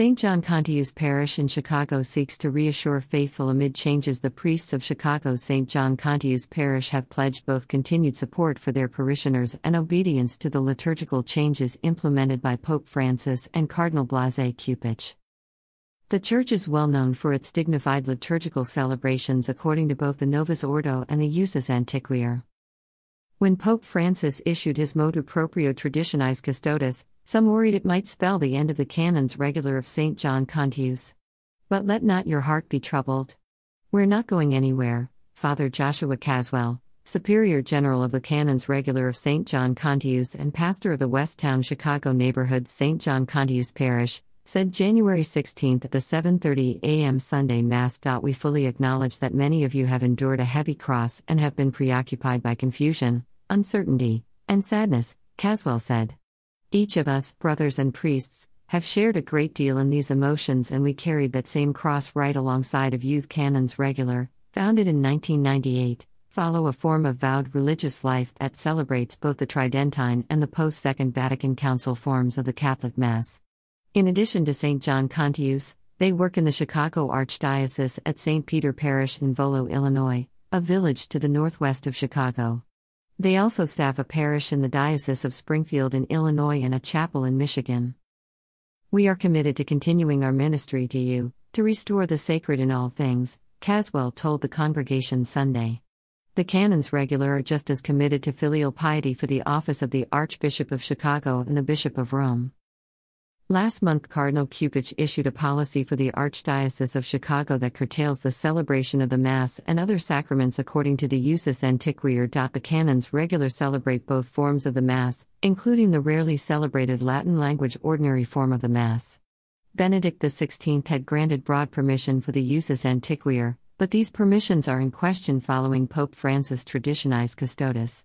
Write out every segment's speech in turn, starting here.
St. John Cantius Parish in Chicago seeks to reassure faithful amid changes. The priests of Chicago's St. John Cantius Parish have pledged both continued support for their parishioners and obedience to the liturgical changes implemented by Pope Francis and Cardinal Blase Cupich. The church is well known for its dignified liturgical celebrations according to both the Novus Ordo and the Usus Antiquior. When Pope Francis issued his motu proprio Traditionis Custodes, some worried it might spell the end of the canons regular of St. John Cantius. But let not your heart be troubled. We're not going anywhere, Father Joshua Caswell, Superior General of the Canons Regular of St. John Cantius and pastor of the Westtown Chicago neighborhood St. John Cantius Parish, said January 16 at the 7:30 a.m. Sunday Mass. We fully acknowledge that many of you have endured a heavy cross and have been preoccupied by confusion, uncertainty, and sadness, Caswell said. Each of us, brothers and priests, have shared a great deal in these emotions, and we carried that same cross right alongside of Youth Canons Regular, founded in 1998, follow a form of vowed religious life that celebrates both the Tridentine and the post Second Vatican Council forms of the Catholic Mass. In addition to St. John Cantius, they work in the Chicago Archdiocese at St. Peter Parish in Volo, Illinois, a village to the northwest of Chicago. They also staff a parish in the Diocese of Springfield in Illinois and a chapel in Michigan. We are committed to continuing our ministry to you, to restore the sacred in all things, Caswell told the congregation Sunday. The canons regular are just as committed to filial piety for the office of the Archbishop of Chicago and the Bishop of Rome. Last month, Cardinal Cupich issued a policy for the Archdiocese of Chicago that curtails the celebration of the Mass and other sacraments according to the Usus antiquior. The canons regular celebrate both forms of the Mass, including the rarely celebrated Latin language ordinary form of the Mass. Benedict XVI had granted broad permission for the Usus antiquior, but these permissions are in question following Pope Francis' Traditionis Custodes.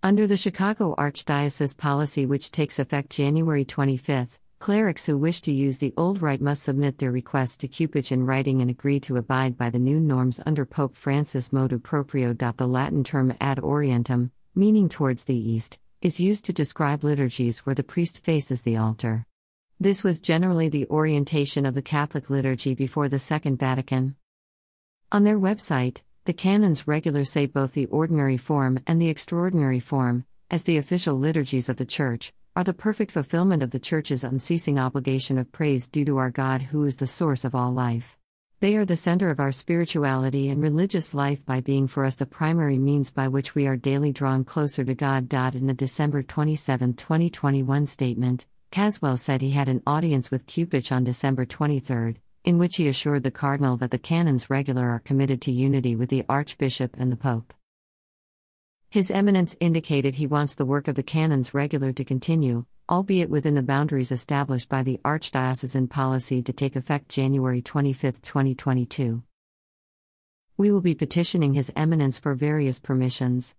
Under the Chicago Archdiocese policy, which takes effect January 25, Clerics who wish to use the old rite must submit their requests to Cupich in writing and agree to abide by the new norms under Pope Francis motu proprio. The Latin term ad orientem, meaning towards the east, is used to describe liturgies where the priest faces the altar. This was generally the orientation of the Catholic liturgy before the Second Vatican. On their website, the canons regular say both the ordinary form and the extraordinary form, as the official liturgies of the Church, are the perfect fulfillment of the Church's unceasing obligation of praise due to our God who is the source of all life. They are the center of our spirituality and religious life by being for us the primary means by which we are daily drawn closer to God. In a December 27, 2021 statement, Caswell said he had an audience with Cupich on December 23, in which he assured the Cardinal that the canons regular are committed to unity with the Archbishop and the Pope. His Eminence indicated he wants the work of the canons regular to continue, albeit within the boundaries established by the Archdiocesan policy to take effect January 25, 2022. We will be petitioning His Eminence for various permissions.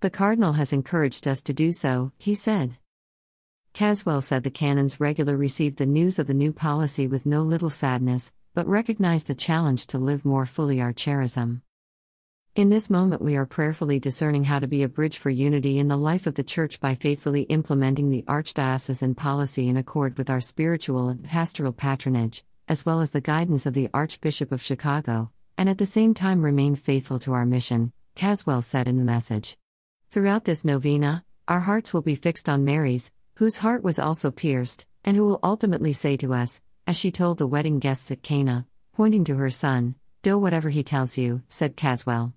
The Cardinal has encouraged us to do so, he said. Caswell said the canons regular received the news of the new policy with no little sadness, but recognized the challenge to live more fully our charism. In this moment, we are prayerfully discerning how to be a bridge for unity in the life of the Church by faithfully implementing the Archdiocesan policy in accord with our spiritual and pastoral patronage, as well as the guidance of the Archbishop of Chicago, and at the same time remain faithful to our mission, Caswell said in the message. Throughout this novena, our hearts will be fixed on Mary's, whose heart was also pierced, and who will ultimately say to us, as she told the wedding guests at Cana, pointing to her son, Do whatever he tells you, said Caswell.